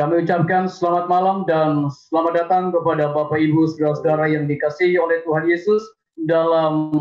Kami ucapkan selamat malam dan selamat datang kepada Bapak Ibu Saudara-saudara yang dikasihi oleh Tuhan Yesus dalam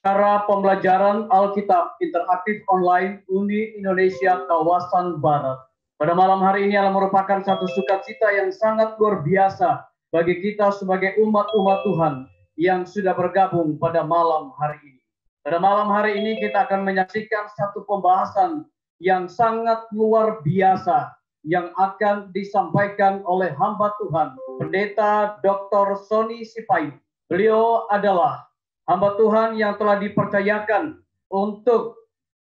cara pembelajaran Alkitab interaktif online Uni Indonesia kawasan Barat. Pada malam hari ini adalah merupakan satu sukacita yang sangat luar biasa bagi kita sebagai umat-umat Tuhan yang sudah bergabung pada malam hari ini. Pada malam hari ini kita akan menyaksikan satu pembahasan yang sangat luar biasa yang akan disampaikan oleh hamba Tuhan, Pendeta Dr. Sony Sipai. Beliau adalah hamba Tuhan yang telah dipercayakan untuk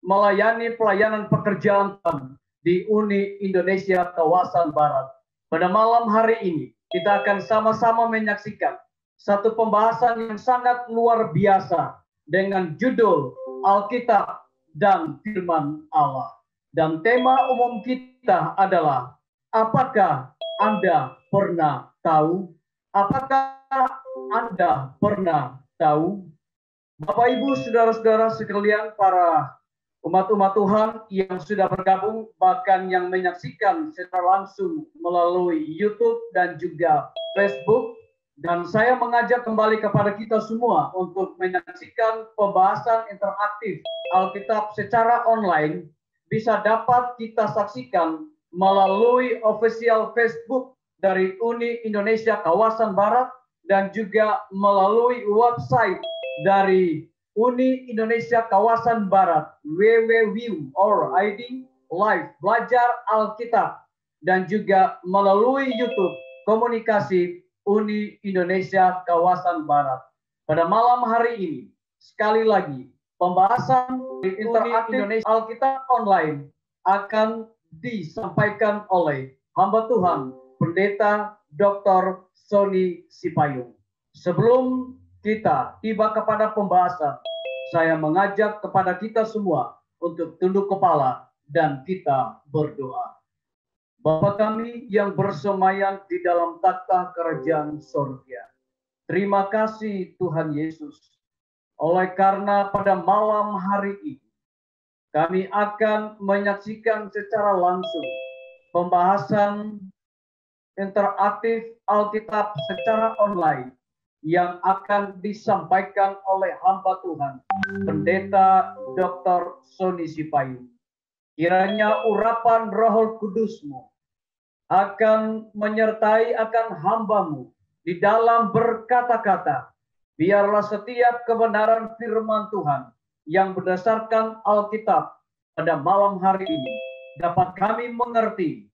melayani pelayanan pekerjaan di Uni Indonesia kawasan Barat. Pada malam hari ini, kita akan sama-sama menyaksikan satu pembahasan yang sangat luar biasa dengan judul Alkitab dan Firman Allah. Dan tema umum kita adalah apakah Anda pernah tahu? Apakah Anda pernah tahu? Bapak Ibu, saudara-saudara sekalian, para umat-umat Tuhan yang sudah bergabung, bahkan yang menyaksikan secara langsung melalui YouTube dan juga Facebook. Dan saya mengajak kembali kepada kita semua untuk menyaksikan pembahasan interaktif Alkitab secara online bisa dapat kita saksikan melalui official Facebook dari Uni Indonesia Kawasan Barat dan juga melalui website dari Uni Indonesia Kawasan Barat www.id live belajar Alkitab dan juga melalui YouTube komunikasi Uni Indonesia Kawasan Barat. Pada malam hari ini, sekali lagi, pembahasan interaktif Indonesia Alkitab online akan disampaikan oleh hamba Tuhan Pendeta Dr. Sony Sipayung. Sebelum kita tiba kepada pembahasan, saya mengajak kepada kita semua untuk tunduk kepala dan kita berdoa. Bapa kami yang bersemayam di dalam takhta kerajaan sorga. Terima kasih Tuhan Yesus oleh karena pada malam hari ini kami akan menyaksikan secara langsung pembahasan interaktif Alkitab secara online yang akan disampaikan oleh hamba Tuhan, Pendeta Dr. Sony Sipayu. Kiranya urapan roh kudusmu akan menyertai akan hambamu di dalam berkata-kata, Biarlah setiap kebenaran firman Tuhan yang berdasarkan Alkitab pada malam hari ini dapat kami mengerti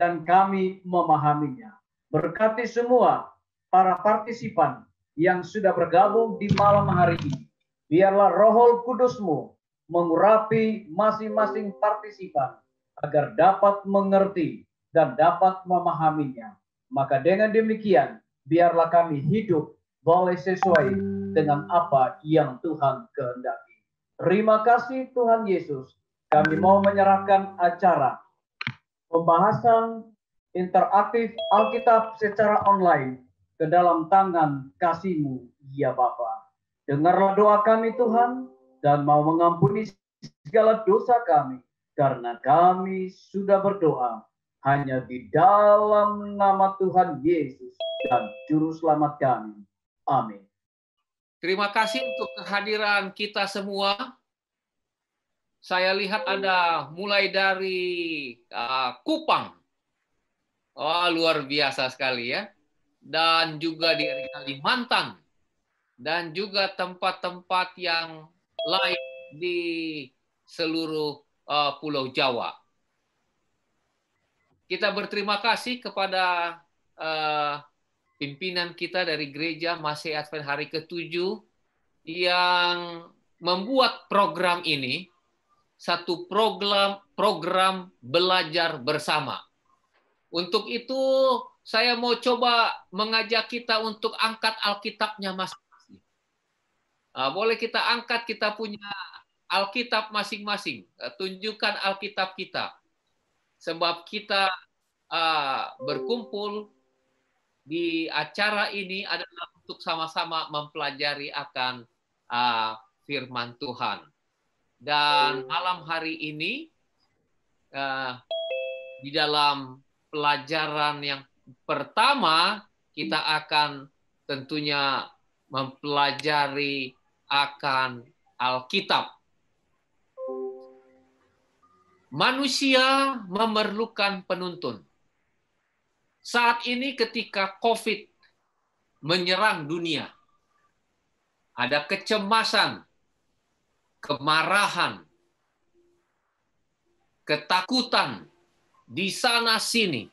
dan kami memahaminya. Berkati semua para partisipan yang sudah bergabung di malam hari ini. Biarlah roh kudusmu mengurapi masing-masing partisipan agar dapat mengerti dan dapat memahaminya. Maka dengan demikian, biarlah kami hidup boleh sesuai dengan apa yang Tuhan kehendaki. Terima kasih Tuhan Yesus. Kami mau menyerahkan acara pembahasan interaktif Alkitab secara online ke dalam tangan kasih-Mu, ya Bapa. Dengarlah doa kami Tuhan dan mau mengampuni segala dosa kami karena kami sudah berdoa hanya di dalam nama Tuhan Yesus dan Juru Selamat kami. Amin. Terima kasih untuk kehadiran kita semua. Saya lihat ada mulai dari uh, Kupang. Oh, luar biasa sekali ya. Dan juga di Kalimantan. Dan juga tempat-tempat yang lain di seluruh uh, Pulau Jawa. Kita berterima kasih kepada uh, pimpinan kita dari gereja masih Advent hari ketujuh yang membuat program ini satu program program belajar bersama. Untuk itu saya mau coba mengajak kita untuk angkat Alkitabnya masing-masing. Nah, boleh kita angkat kita punya Alkitab masing-masing. Tunjukkan Alkitab kita. Sebab kita uh, berkumpul di acara ini adalah untuk sama-sama mempelajari akan uh, firman Tuhan. Dan malam hari ini uh, di dalam pelajaran yang pertama kita akan tentunya mempelajari akan Alkitab. Manusia memerlukan penuntun. Saat ini ketika COVID menyerang dunia, ada kecemasan, kemarahan, ketakutan di sana sini.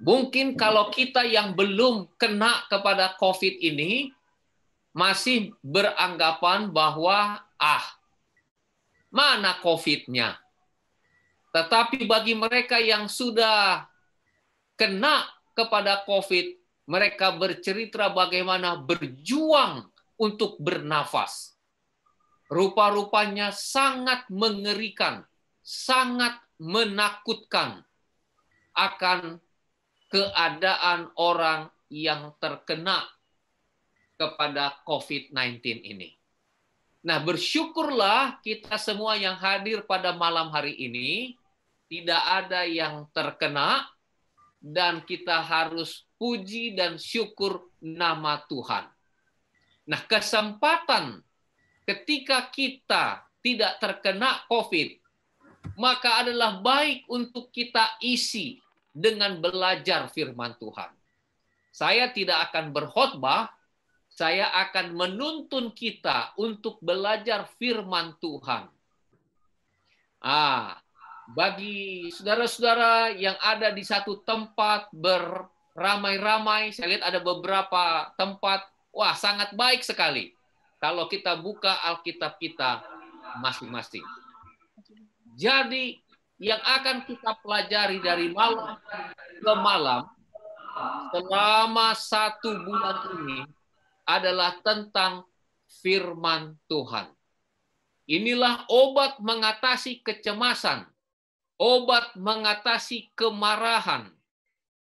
Mungkin kalau kita yang belum kena kepada COVID ini masih beranggapan bahwa ah mana COVID-nya. Tetapi bagi mereka yang sudah kena kepada COVID, mereka bercerita bagaimana berjuang untuk bernafas. Rupa-rupanya sangat mengerikan, sangat menakutkan akan keadaan orang yang terkena kepada COVID-19 ini. Nah, bersyukurlah kita semua yang hadir pada malam hari ini, tidak ada yang terkena, dan kita harus puji dan syukur nama Tuhan. Nah, kesempatan ketika kita tidak terkena COVID, maka adalah baik untuk kita isi dengan belajar firman Tuhan. Saya tidak akan berkhotbah, saya akan menuntun kita untuk belajar firman Tuhan. Ah, bagi saudara-saudara yang ada di satu tempat beramai-ramai, saya lihat ada beberapa tempat, wah sangat baik sekali kalau kita buka Alkitab kita masing-masing. Jadi yang akan kita pelajari dari malam ke malam selama satu bulan ini adalah tentang firman Tuhan. Inilah obat mengatasi kecemasan, obat mengatasi kemarahan,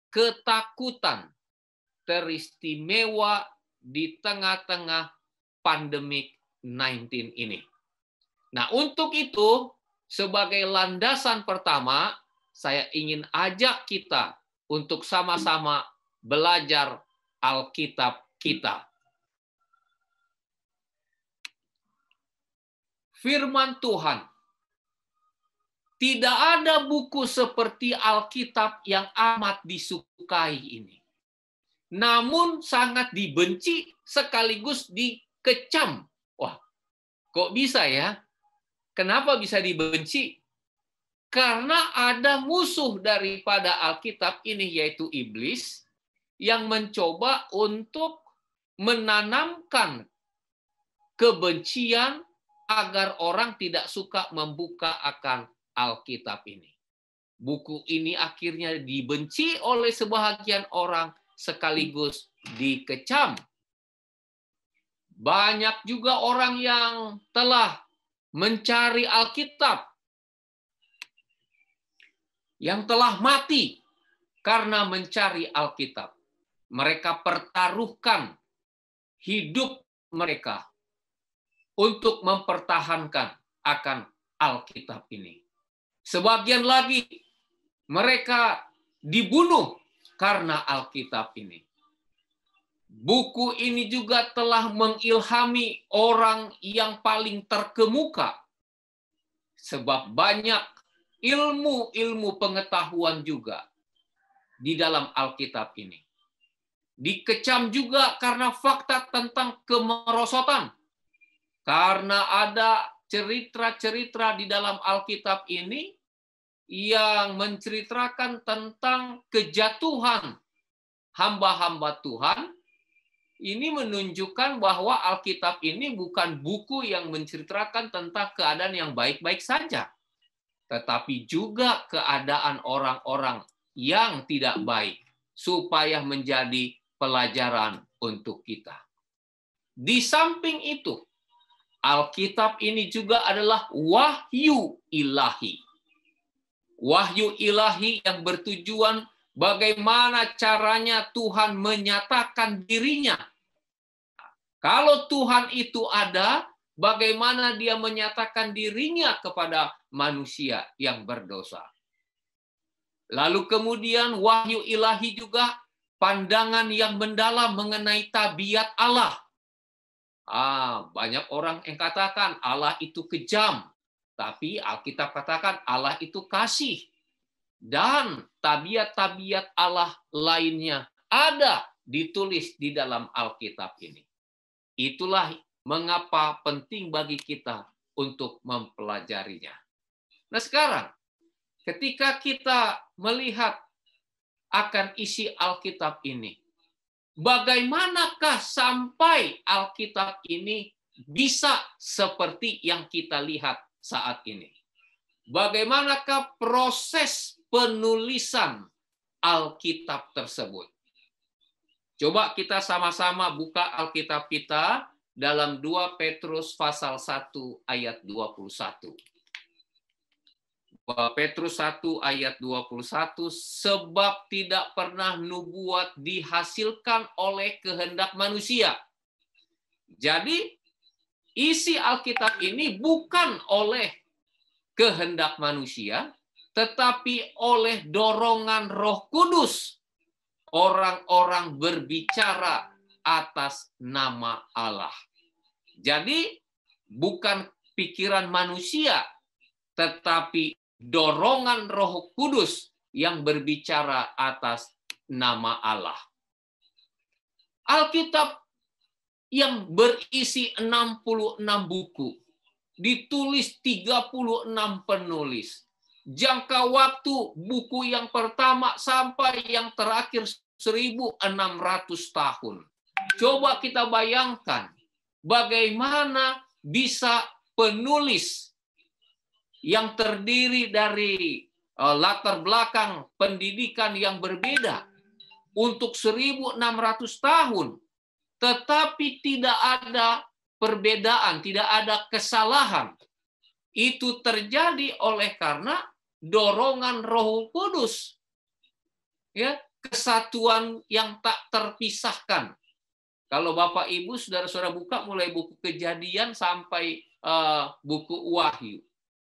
ketakutan, teristimewa di tengah-tengah pandemik 19 ini. Nah, untuk itu, sebagai landasan pertama, saya ingin ajak kita untuk sama-sama belajar Alkitab kita. Firman Tuhan tidak ada buku seperti Alkitab yang amat disukai ini. Namun sangat dibenci sekaligus dikecam. Wah, kok bisa ya? Kenapa bisa dibenci? Karena ada musuh daripada Alkitab ini yaitu iblis yang mencoba untuk menanamkan kebencian agar orang tidak suka membuka akan Alkitab ini. Buku ini akhirnya dibenci oleh sebahagian orang sekaligus dikecam. Banyak juga orang yang telah mencari Alkitab yang telah mati karena mencari Alkitab. Mereka pertaruhkan hidup mereka untuk mempertahankan akan Alkitab ini. Sebagian lagi mereka dibunuh karena Alkitab ini. Buku ini juga telah mengilhami orang yang paling terkemuka. Sebab banyak ilmu-ilmu pengetahuan juga di dalam Alkitab ini. Dikecam juga karena fakta tentang kemerosotan. Karena ada cerita-cerita di dalam Alkitab ini yang menceritakan tentang kejatuhan hamba-hamba Tuhan, ini menunjukkan bahwa Alkitab ini bukan buku yang menceritakan tentang keadaan yang baik-baik saja, tetapi juga keadaan orang-orang yang tidak baik, supaya menjadi pelajaran untuk kita. Di samping itu, Alkitab ini juga adalah wahyu ilahi. Wahyu ilahi yang bertujuan bagaimana caranya Tuhan menyatakan dirinya. Kalau Tuhan itu ada, bagaimana dia menyatakan dirinya kepada manusia yang berdosa. Lalu kemudian wahyu ilahi juga pandangan yang mendalam mengenai tabiat Allah. Ah, banyak orang yang katakan Allah itu kejam, tapi Alkitab katakan Allah itu kasih. Dan tabiat-tabiat Allah lainnya ada ditulis di dalam Alkitab ini. Itulah mengapa penting bagi kita untuk mempelajarinya. Nah sekarang, ketika kita melihat akan isi Alkitab ini, bagaimanakah sampai Alkitab ini bisa seperti yang kita lihat saat ini? Bagaimanakah proses penulisan Alkitab tersebut? Coba kita sama-sama buka Alkitab kita dalam 2 Petrus pasal 1 ayat 21. 2 Petrus 1 ayat 21 sebab tidak pernah nubuat dihasilkan oleh kehendak manusia. Jadi isi Alkitab ini bukan oleh kehendak manusia tetapi oleh dorongan Roh Kudus orang-orang berbicara atas nama Allah. Jadi bukan pikiran manusia, tetapi dorongan Roh Kudus yang berbicara atas nama Allah. Alkitab yang berisi 66 buku, ditulis 36 penulis. Jangka waktu buku yang pertama sampai yang terakhir 1600 tahun. Coba kita bayangkan bagaimana bisa penulis yang terdiri dari eh, latar belakang pendidikan yang berbeda untuk 1600 tahun tetapi tidak ada perbedaan, tidak ada kesalahan. Itu terjadi oleh karena dorongan Roh Kudus. Ya, kesatuan yang tak terpisahkan. Kalau Bapak Ibu saudara-saudara buka mulai buku Kejadian sampai uh, buku Wahyu.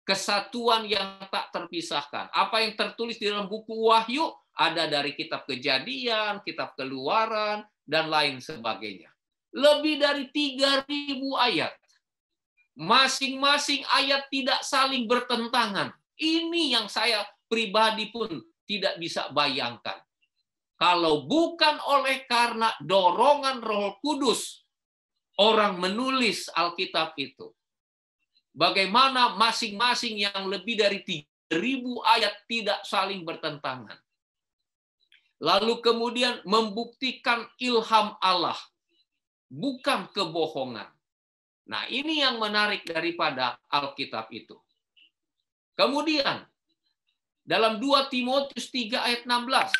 Kesatuan yang tak terpisahkan. Apa yang tertulis di dalam buku Wahyu ada dari kitab Kejadian, kitab Keluaran dan lain sebagainya. Lebih dari 3000 ayat. Masing-masing ayat tidak saling bertentangan. Ini yang saya pribadi pun tidak bisa bayangkan kalau bukan oleh karena dorongan Roh Kudus, orang menulis Alkitab itu. Bagaimana masing-masing yang lebih dari 3000 ayat tidak saling bertentangan. Lalu kemudian membuktikan ilham Allah, bukan kebohongan. Nah, ini yang menarik daripada Alkitab itu. Kemudian, dalam 2 Timotius 3 ayat 16,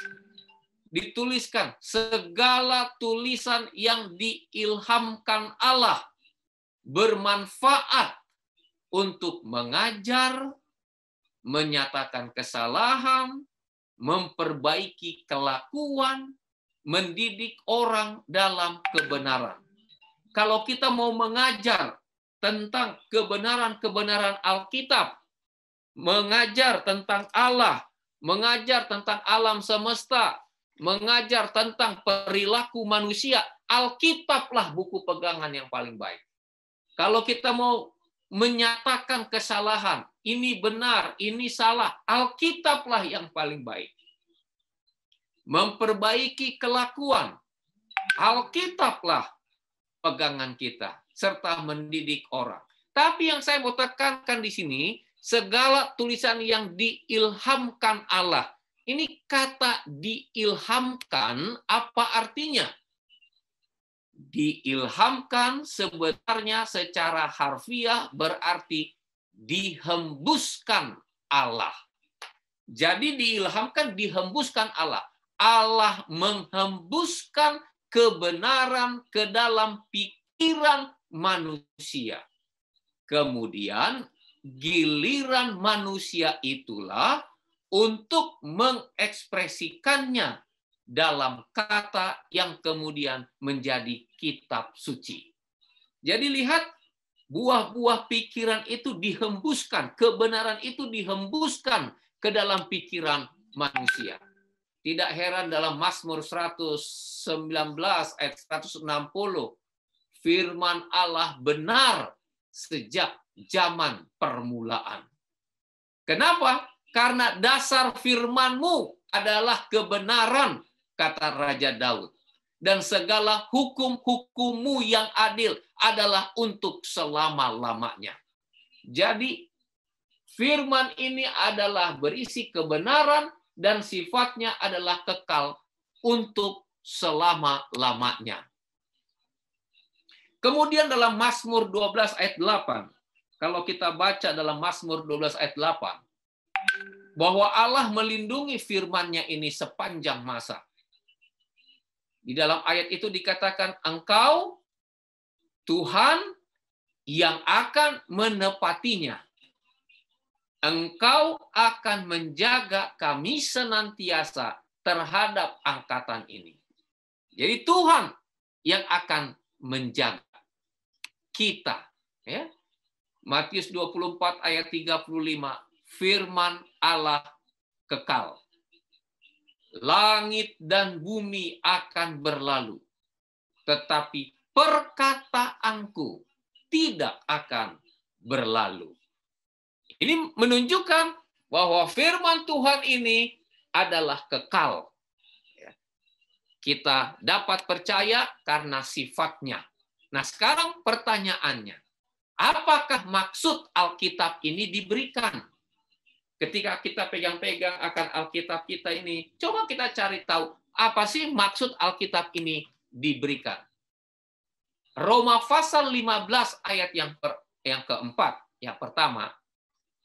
dituliskan segala tulisan yang diilhamkan Allah bermanfaat untuk mengajar, menyatakan kesalahan, memperbaiki kelakuan, mendidik orang dalam kebenaran. Kalau kita mau mengajar tentang kebenaran-kebenaran Alkitab, mengajar tentang Allah, mengajar tentang alam semesta, mengajar tentang perilaku manusia, Alkitablah buku pegangan yang paling baik. Kalau kita mau menyatakan kesalahan, ini benar, ini salah, Alkitablah yang paling baik. Memperbaiki kelakuan, Alkitablah pegangan kita, serta mendidik orang. Tapi yang saya mau tekankan di sini, segala tulisan yang diilhamkan Allah, ini kata diilhamkan apa artinya? Diilhamkan sebenarnya secara harfiah berarti dihembuskan Allah. Jadi diilhamkan, dihembuskan Allah. Allah menghembuskan kebenaran ke dalam pikiran manusia. Kemudian giliran manusia itulah untuk mengekspresikannya dalam kata yang kemudian menjadi kitab suci. Jadi lihat buah-buah pikiran itu dihembuskan, kebenaran itu dihembuskan ke dalam pikiran manusia. Tidak heran dalam Mazmur 119 ayat 160 firman Allah benar sejak zaman permulaan. Kenapa? Karena dasar firmanmu adalah kebenaran, kata Raja Daud. Dan segala hukum-hukummu yang adil adalah untuk selama-lamanya. Jadi firman ini adalah berisi kebenaran dan sifatnya adalah kekal untuk selama-lamanya. Kemudian dalam Mazmur 12 ayat 8, kalau kita baca dalam Mazmur 12 ayat 8, bahwa Allah melindungi firman-Nya ini sepanjang masa. Di dalam ayat itu dikatakan, engkau Tuhan yang akan menepatinya engkau akan menjaga kami senantiasa terhadap angkatan ini. Jadi Tuhan yang akan menjaga kita. Ya. Matius 24 ayat 35, firman Allah kekal. Langit dan bumi akan berlalu, tetapi perkataanku tidak akan berlalu. Ini menunjukkan bahwa firman Tuhan ini adalah kekal. Ya. Kita dapat percaya karena sifatnya. Nah sekarang pertanyaannya, apakah maksud Alkitab ini diberikan? Ketika kita pegang-pegang akan Alkitab kita ini, coba kita cari tahu apa sih maksud Alkitab ini diberikan. Roma pasal 15 ayat yang per, yang keempat, yang pertama,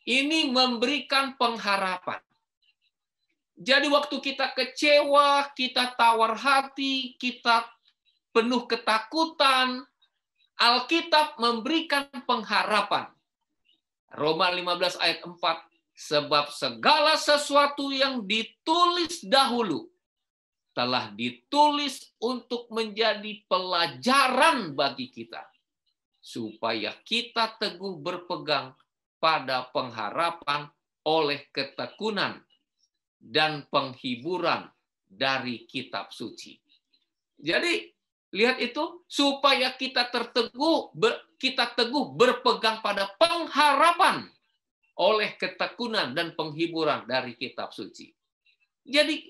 ini memberikan pengharapan. Jadi waktu kita kecewa, kita tawar hati, kita penuh ketakutan, Alkitab memberikan pengharapan. Roma 15 ayat 4, sebab segala sesuatu yang ditulis dahulu telah ditulis untuk menjadi pelajaran bagi kita supaya kita teguh berpegang pada pengharapan oleh ketekunan dan penghiburan dari kitab suci. Jadi lihat itu supaya kita terteguh kita teguh berpegang pada pengharapan oleh ketekunan dan penghiburan dari kitab suci. Jadi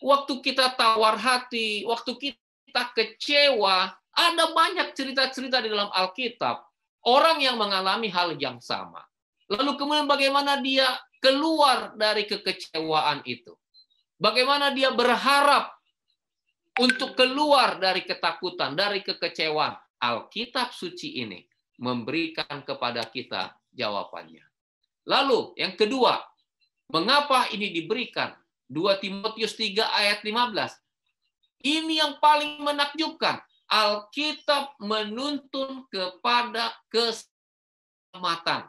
waktu kita tawar hati, waktu kita kecewa, ada banyak cerita-cerita di dalam Alkitab orang yang mengalami hal yang sama. Lalu kemudian bagaimana dia keluar dari kekecewaan itu? Bagaimana dia berharap untuk keluar dari ketakutan, dari kekecewaan? Alkitab suci ini memberikan kepada kita jawabannya. Lalu yang kedua, mengapa ini diberikan? 2 Timotius 3 ayat 15. Ini yang paling menakjubkan. Alkitab menuntun kepada keselamatan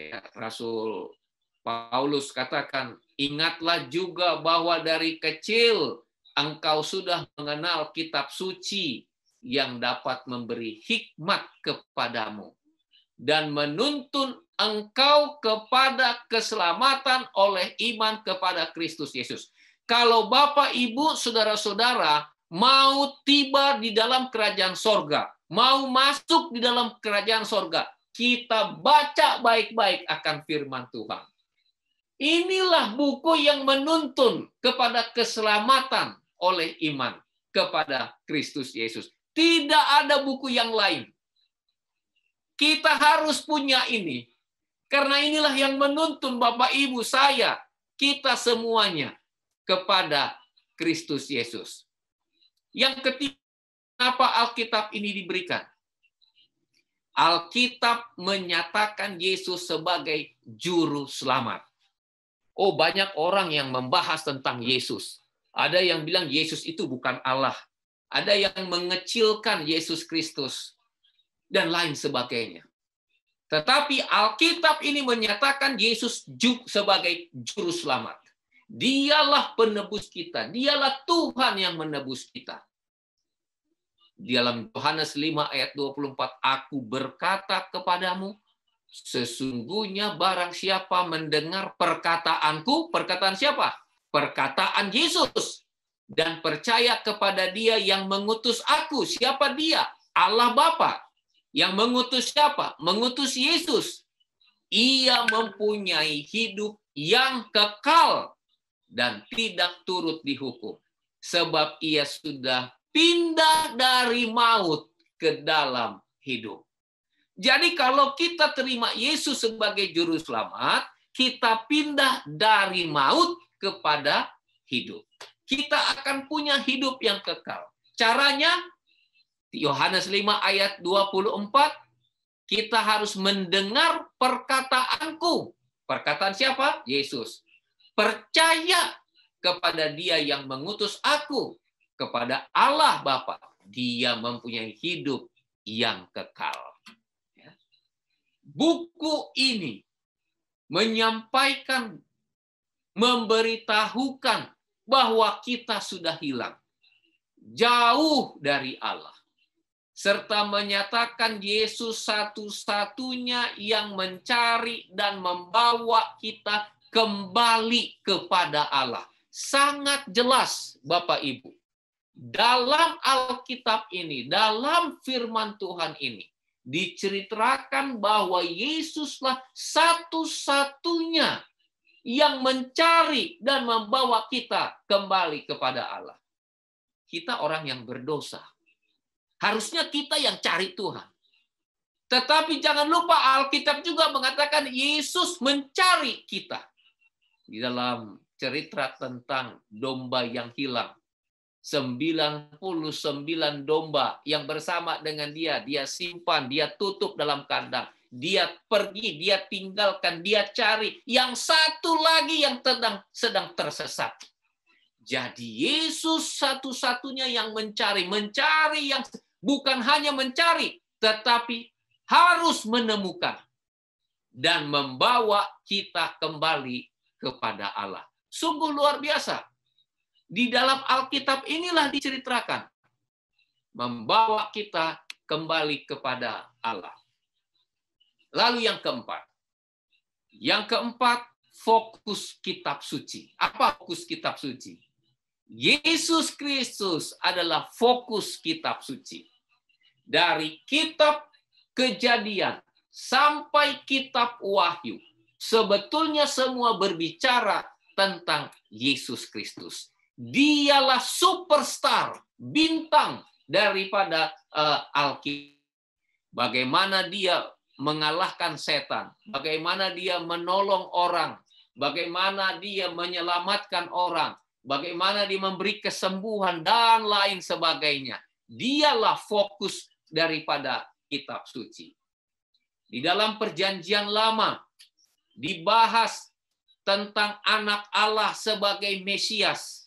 ya, Rasul Paulus katakan, ingatlah juga bahwa dari kecil engkau sudah mengenal kitab suci yang dapat memberi hikmat kepadamu dan menuntun engkau kepada keselamatan oleh iman kepada Kristus Yesus. Kalau Bapak, Ibu, Saudara-saudara mau tiba di dalam kerajaan sorga, mau masuk di dalam kerajaan sorga, kita baca baik-baik akan firman Tuhan. Inilah buku yang menuntun kepada keselamatan oleh iman kepada Kristus Yesus. Tidak ada buku yang lain. Kita harus punya ini. Karena inilah yang menuntun Bapak Ibu saya, kita semuanya kepada Kristus Yesus. Yang ketiga, kenapa Alkitab ini diberikan? Alkitab menyatakan Yesus sebagai juru selamat. Oh, banyak orang yang membahas tentang Yesus. Ada yang bilang Yesus itu bukan Allah. Ada yang mengecilkan Yesus Kristus dan lain sebagainya. Tetapi Alkitab ini menyatakan Yesus sebagai juru selamat. Dialah penebus kita, dialah Tuhan yang menebus kita dalam Yohanes 5 ayat 24, aku berkata kepadamu, Sesungguhnya barang siapa mendengar perkataanku, perkataan siapa? Perkataan Yesus. Dan percaya kepada dia yang mengutus aku. Siapa dia? Allah Bapa. Yang mengutus siapa? Mengutus Yesus. Ia mempunyai hidup yang kekal dan tidak turut dihukum. Sebab ia sudah pindah dari maut ke dalam hidup. Jadi kalau kita terima Yesus sebagai juru selamat, kita pindah dari maut kepada hidup. Kita akan punya hidup yang kekal. Caranya Yohanes 5 ayat 24 kita harus mendengar perkataanku. Perkataan siapa? Yesus. Percaya kepada Dia yang mengutus aku, kepada Allah Bapa. Dia mempunyai hidup yang kekal buku ini menyampaikan, memberitahukan bahwa kita sudah hilang. Jauh dari Allah. Serta menyatakan Yesus satu-satunya yang mencari dan membawa kita kembali kepada Allah. Sangat jelas Bapak Ibu. Dalam Alkitab ini, dalam firman Tuhan ini, diceritakan bahwa Yesuslah satu-satunya yang mencari dan membawa kita kembali kepada Allah. Kita orang yang berdosa. Harusnya kita yang cari Tuhan. Tetapi jangan lupa Alkitab juga mengatakan Yesus mencari kita. Di dalam cerita tentang domba yang hilang. 99 domba yang bersama dengan dia, dia simpan, dia tutup dalam kandang. Dia pergi, dia tinggalkan, dia cari. Yang satu lagi yang sedang sedang tersesat. Jadi Yesus satu-satunya yang mencari, mencari yang bukan hanya mencari, tetapi harus menemukan dan membawa kita kembali kepada Allah. Sungguh luar biasa di dalam Alkitab inilah diceritakan. Membawa kita kembali kepada Allah. Lalu yang keempat. Yang keempat, fokus kitab suci. Apa fokus kitab suci? Yesus Kristus adalah fokus kitab suci. Dari kitab kejadian sampai kitab wahyu. Sebetulnya semua berbicara tentang Yesus Kristus dialah superstar, bintang daripada uh, Alkitab. Bagaimana dia mengalahkan setan, bagaimana dia menolong orang, bagaimana dia menyelamatkan orang, bagaimana dia memberi kesembuhan dan lain sebagainya. Dialah fokus daripada kitab suci. Di dalam perjanjian lama dibahas tentang anak Allah sebagai Mesias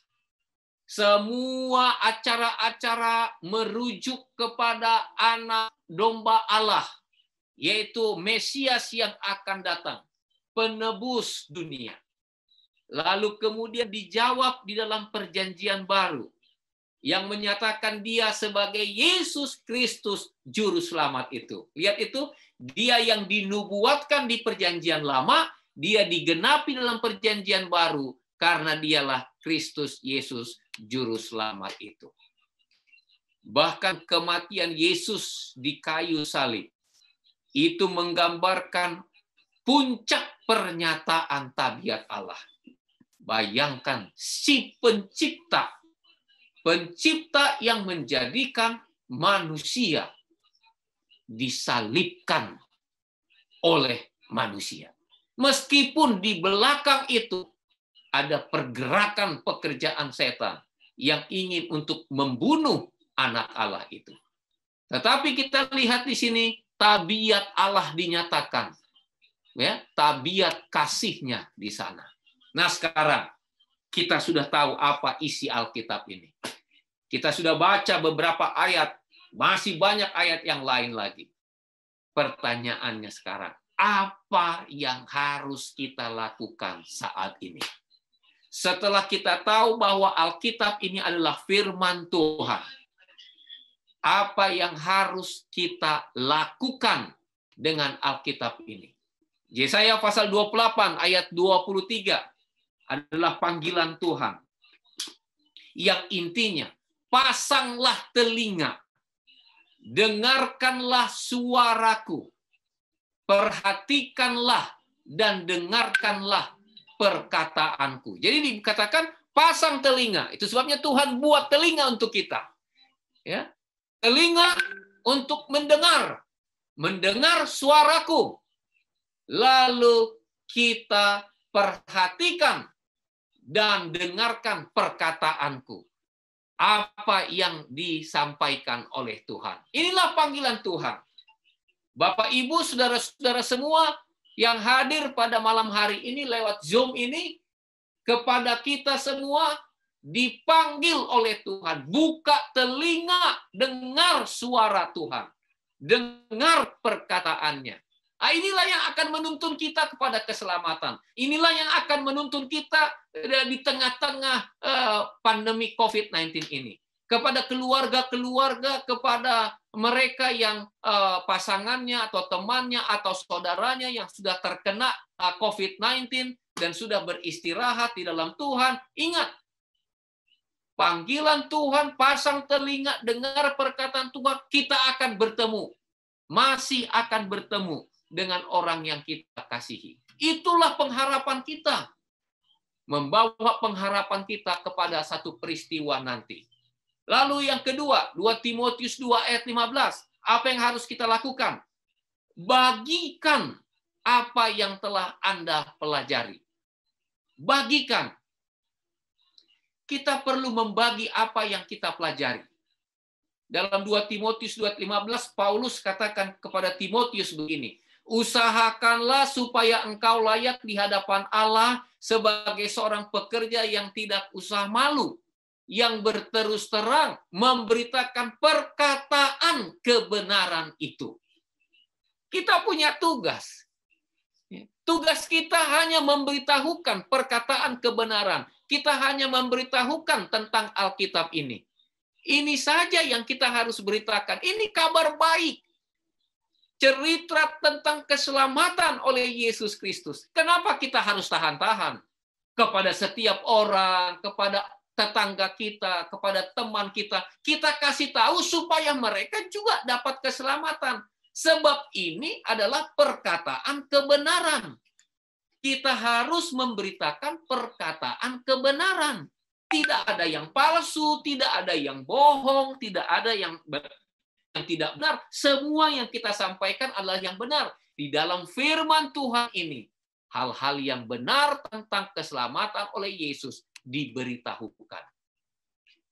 semua acara-acara merujuk kepada anak domba Allah, yaitu Mesias yang akan datang, penebus dunia. Lalu kemudian dijawab di dalam perjanjian baru yang menyatakan dia sebagai Yesus Kristus juru selamat itu. Lihat itu, dia yang dinubuatkan di perjanjian lama, dia digenapi dalam perjanjian baru karena dialah Kristus Yesus juru selamat itu. Bahkan kematian Yesus di kayu salib itu menggambarkan puncak pernyataan tabiat Allah. Bayangkan si pencipta, pencipta yang menjadikan manusia disalibkan oleh manusia. Meskipun di belakang itu ada pergerakan pekerjaan setan yang ingin untuk membunuh anak Allah itu. Tetapi kita lihat di sini tabiat Allah dinyatakan. Ya, tabiat kasihnya di sana. Nah, sekarang kita sudah tahu apa isi Alkitab ini. Kita sudah baca beberapa ayat, masih banyak ayat yang lain lagi. Pertanyaannya sekarang, apa yang harus kita lakukan saat ini? setelah kita tahu bahwa Alkitab ini adalah firman Tuhan, apa yang harus kita lakukan dengan Alkitab ini. Yesaya pasal 28 ayat 23 adalah panggilan Tuhan. Yang intinya, pasanglah telinga, dengarkanlah suaraku, perhatikanlah dan dengarkanlah perkataanku. Jadi dikatakan pasang telinga. Itu sebabnya Tuhan buat telinga untuk kita. Ya. Telinga untuk mendengar. Mendengar suaraku. Lalu kita perhatikan dan dengarkan perkataanku. Apa yang disampaikan oleh Tuhan. Inilah panggilan Tuhan. Bapak, Ibu, saudara-saudara semua yang hadir pada malam hari ini lewat Zoom ini, kepada kita semua dipanggil oleh Tuhan. Buka telinga, dengar suara Tuhan. Dengar perkataannya. Nah, inilah yang akan menuntun kita kepada keselamatan. Inilah yang akan menuntun kita eh, di tengah-tengah eh, pandemi COVID-19 ini. Kepada keluarga-keluarga, kepada mereka yang eh, pasangannya atau temannya atau saudaranya yang sudah terkena COVID-19 dan sudah beristirahat di dalam Tuhan, ingat, panggilan Tuhan, pasang telinga, dengar perkataan Tuhan, kita akan bertemu. Masih akan bertemu dengan orang yang kita kasihi. Itulah pengharapan kita. Membawa pengharapan kita kepada satu peristiwa nanti. Lalu yang kedua, 2 Timotius 2 ayat 15. Apa yang harus kita lakukan? Bagikan apa yang telah Anda pelajari. Bagikan. Kita perlu membagi apa yang kita pelajari. Dalam 2 Timotius 2:15 Paulus katakan kepada Timotius begini, Usahakanlah supaya engkau layak di hadapan Allah sebagai seorang pekerja yang tidak usah malu, yang berterus terang memberitakan perkataan kebenaran itu. Kita punya tugas. Tugas kita hanya memberitahukan perkataan kebenaran. Kita hanya memberitahukan tentang Alkitab ini. Ini saja yang kita harus beritakan. Ini kabar baik cerita tentang keselamatan oleh Yesus Kristus. Kenapa kita harus tahan-tahan kepada setiap orang, kepada tetangga kita, kepada teman kita? Kita kasih tahu supaya mereka juga dapat keselamatan. Sebab ini adalah perkataan kebenaran. Kita harus memberitakan perkataan kebenaran. Tidak ada yang palsu, tidak ada yang bohong, tidak ada yang yang tidak benar. Semua yang kita sampaikan adalah yang benar. Di dalam firman Tuhan ini, hal-hal yang benar tentang keselamatan oleh Yesus diberitahukan.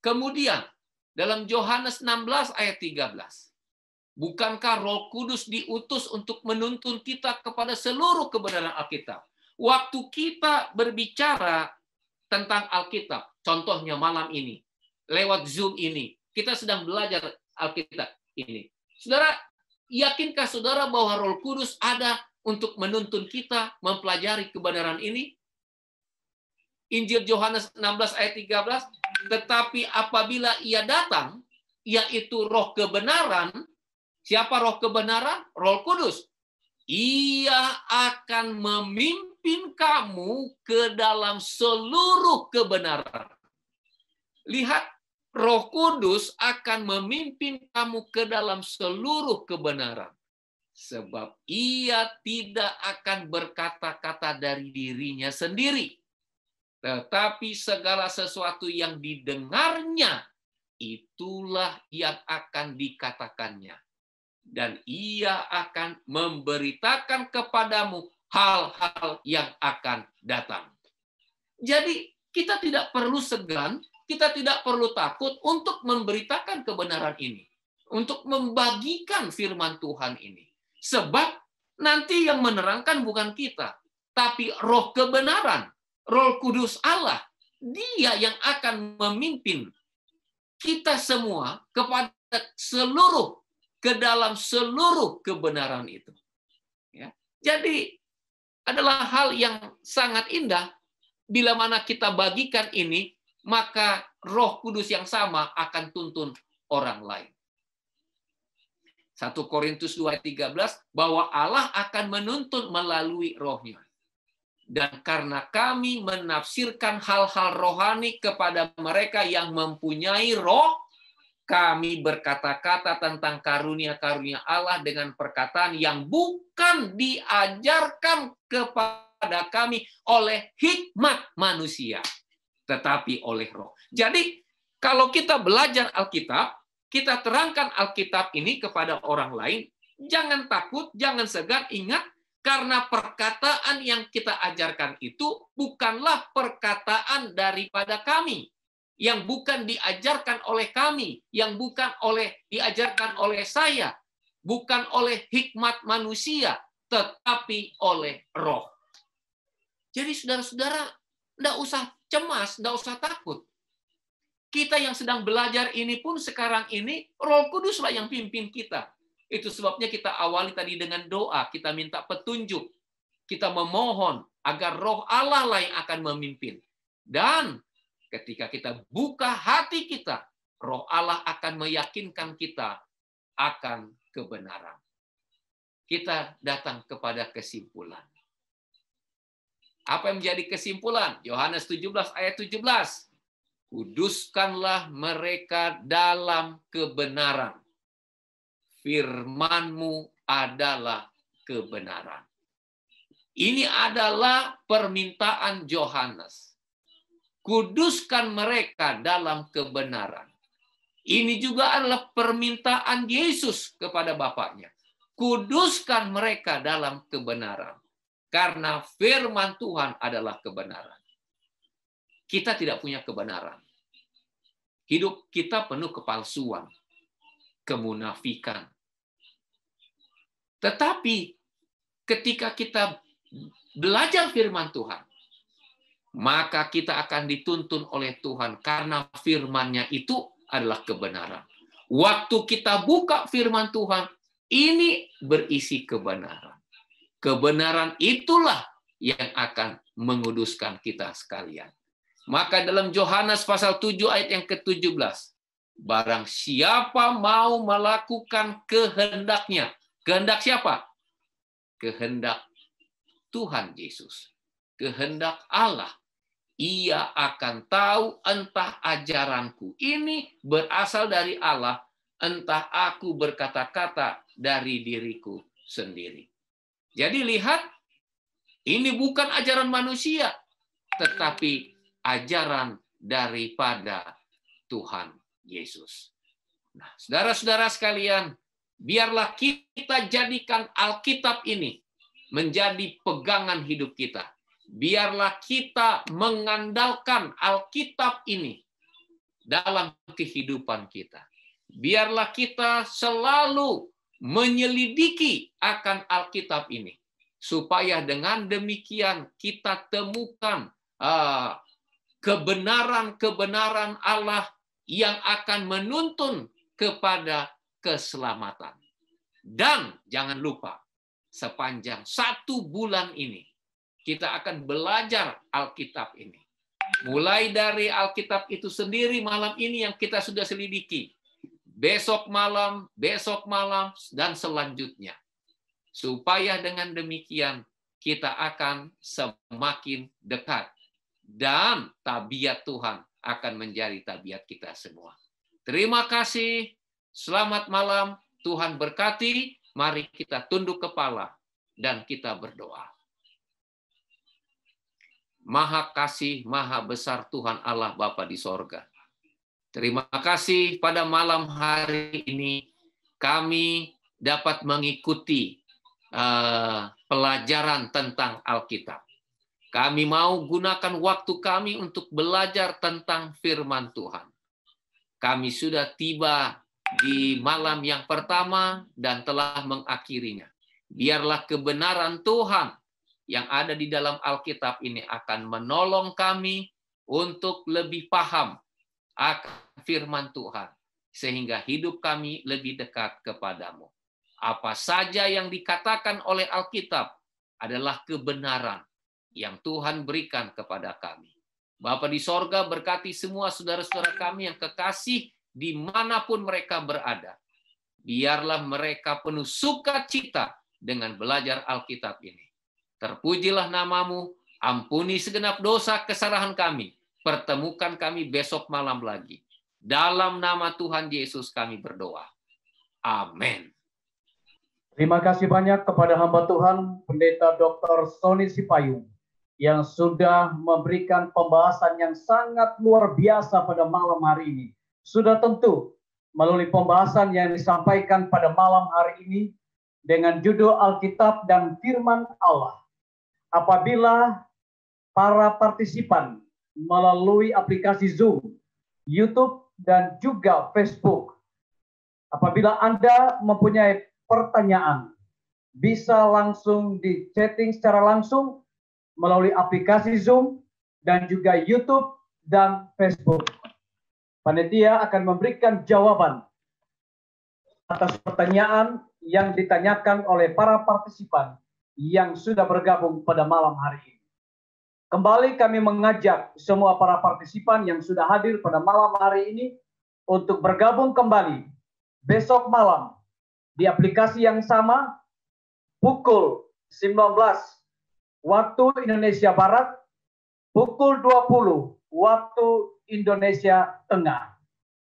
Kemudian, dalam Yohanes 16 ayat 13, bukankah Roh Kudus diutus untuk menuntun kita kepada seluruh kebenaran Alkitab? Waktu kita berbicara tentang Alkitab, contohnya malam ini, lewat Zoom ini, kita sedang belajar Alkitab ini. Saudara, yakinkah saudara bahwa Roh Kudus ada untuk menuntun kita mempelajari kebenaran ini? Injil Yohanes 16 ayat 13, tetapi apabila ia datang, yaitu roh kebenaran, siapa roh kebenaran? Roh Kudus. Ia akan memimpin kamu ke dalam seluruh kebenaran. Lihat Roh Kudus akan memimpin kamu ke dalam seluruh kebenaran. Sebab ia tidak akan berkata-kata dari dirinya sendiri. Tetapi segala sesuatu yang didengarnya, itulah yang akan dikatakannya. Dan ia akan memberitakan kepadamu hal-hal yang akan datang. Jadi kita tidak perlu segan kita tidak perlu takut untuk memberitakan kebenaran ini, untuk membagikan firman Tuhan ini. Sebab nanti yang menerangkan bukan kita, tapi roh kebenaran, roh kudus Allah. Dia yang akan memimpin kita semua kepada seluruh, ke dalam seluruh kebenaran itu. Ya. Jadi adalah hal yang sangat indah bila mana kita bagikan ini maka Roh Kudus yang sama akan tuntun orang lain. 1 Korintus 2:13 bahwa Allah akan menuntun melalui rohnya. Dan karena kami menafsirkan hal-hal rohani kepada mereka yang mempunyai roh, kami berkata-kata tentang karunia-karunia Allah dengan perkataan yang bukan diajarkan kepada kami oleh hikmat manusia, tetapi oleh roh. Jadi, kalau kita belajar Alkitab, kita terangkan Alkitab ini kepada orang lain, jangan takut, jangan segan, ingat, karena perkataan yang kita ajarkan itu bukanlah perkataan daripada kami, yang bukan diajarkan oleh kami, yang bukan oleh diajarkan oleh saya, bukan oleh hikmat manusia, tetapi oleh roh. Jadi saudara-saudara, tidak usah cemas, tidak usah takut. Kita yang sedang belajar ini pun sekarang ini, roh kuduslah yang pimpin kita. Itu sebabnya kita awali tadi dengan doa, kita minta petunjuk, kita memohon agar roh Allah lah yang akan memimpin. Dan Ketika kita buka hati kita, roh Allah akan meyakinkan kita akan kebenaran. Kita datang kepada kesimpulan. Apa yang menjadi kesimpulan? Yohanes 17 ayat 17. Kuduskanlah mereka dalam kebenaran. Firmanmu adalah kebenaran. Ini adalah permintaan Yohanes kuduskan mereka dalam kebenaran. Ini juga adalah permintaan Yesus kepada Bapaknya. Kuduskan mereka dalam kebenaran. Karena firman Tuhan adalah kebenaran. Kita tidak punya kebenaran. Hidup kita penuh kepalsuan, kemunafikan. Tetapi ketika kita belajar firman Tuhan, maka kita akan dituntun oleh Tuhan karena firman-Nya itu adalah kebenaran. Waktu kita buka firman Tuhan, ini berisi kebenaran. Kebenaran itulah yang akan menguduskan kita sekalian. Maka dalam Yohanes pasal 7 ayat yang ke-17, barang siapa mau melakukan kehendaknya, kehendak siapa? Kehendak Tuhan Yesus. Kehendak Allah ia akan tahu entah ajaranku ini berasal dari Allah, entah aku berkata-kata dari diriku sendiri. Jadi lihat, ini bukan ajaran manusia, tetapi ajaran daripada Tuhan Yesus. Nah, saudara-saudara sekalian, biarlah kita jadikan Alkitab ini menjadi pegangan hidup kita biarlah kita mengandalkan Alkitab ini dalam kehidupan kita. Biarlah kita selalu menyelidiki akan Alkitab ini, supaya dengan demikian kita temukan uh, kebenaran-kebenaran Allah yang akan menuntun kepada keselamatan. Dan jangan lupa, sepanjang satu bulan ini, kita akan belajar Alkitab ini. Mulai dari Alkitab itu sendiri malam ini yang kita sudah selidiki. Besok malam, besok malam, dan selanjutnya. Supaya dengan demikian kita akan semakin dekat. Dan tabiat Tuhan akan menjadi tabiat kita semua. Terima kasih. Selamat malam. Tuhan berkati. Mari kita tunduk kepala dan kita berdoa. Maha kasih, maha besar Tuhan Allah Bapa di sorga. Terima kasih pada malam hari ini kami dapat mengikuti uh, pelajaran tentang Alkitab. Kami mau gunakan waktu kami untuk belajar tentang firman Tuhan. Kami sudah tiba di malam yang pertama dan telah mengakhirinya. Biarlah kebenaran Tuhan yang ada di dalam Alkitab ini akan menolong kami untuk lebih paham akan firman Tuhan, sehingga hidup kami lebih dekat kepadamu. Apa saja yang dikatakan oleh Alkitab adalah kebenaran yang Tuhan berikan kepada kami. Bapa di sorga berkati semua saudara-saudara kami yang kekasih di mana pun mereka berada. biarlah mereka penuh sukacita dengan belajar Alkitab ini. Terpujilah namamu, ampuni segenap dosa kesalahan kami, pertemukan kami besok malam lagi. Dalam nama Tuhan Yesus kami berdoa. Amin. Terima kasih banyak kepada hamba Tuhan, Pendeta Dr. Sony Sipayung, yang sudah memberikan pembahasan yang sangat luar biasa pada malam hari ini. Sudah tentu melalui pembahasan yang disampaikan pada malam hari ini dengan judul Alkitab dan Firman Allah. Apabila para partisipan melalui aplikasi Zoom, YouTube, dan juga Facebook, apabila Anda mempunyai pertanyaan, bisa langsung di chatting secara langsung melalui aplikasi Zoom dan juga YouTube dan Facebook. Panitia akan memberikan jawaban atas pertanyaan yang ditanyakan oleh para partisipan yang sudah bergabung pada malam hari ini. Kembali kami mengajak semua para partisipan yang sudah hadir pada malam hari ini untuk bergabung kembali besok malam di aplikasi yang sama pukul 19 waktu Indonesia Barat, pukul 20 waktu Indonesia Tengah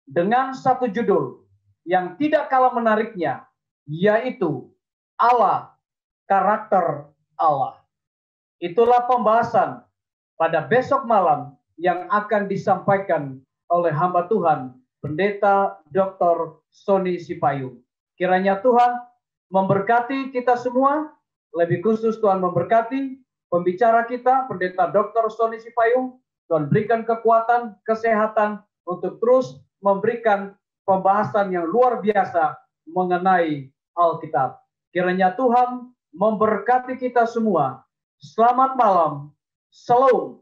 dengan satu judul yang tidak kalah menariknya yaitu Allah karakter Allah. Itulah pembahasan pada besok malam yang akan disampaikan oleh hamba Tuhan Pendeta Dr. Sony Sipayung. Kiranya Tuhan memberkati kita semua, lebih khusus Tuhan memberkati pembicara kita Pendeta Dr. Sony Sipayung Tuhan berikan kekuatan, kesehatan untuk terus memberikan pembahasan yang luar biasa mengenai Alkitab. Kiranya Tuhan memberkati kita semua. Selamat malam. Salome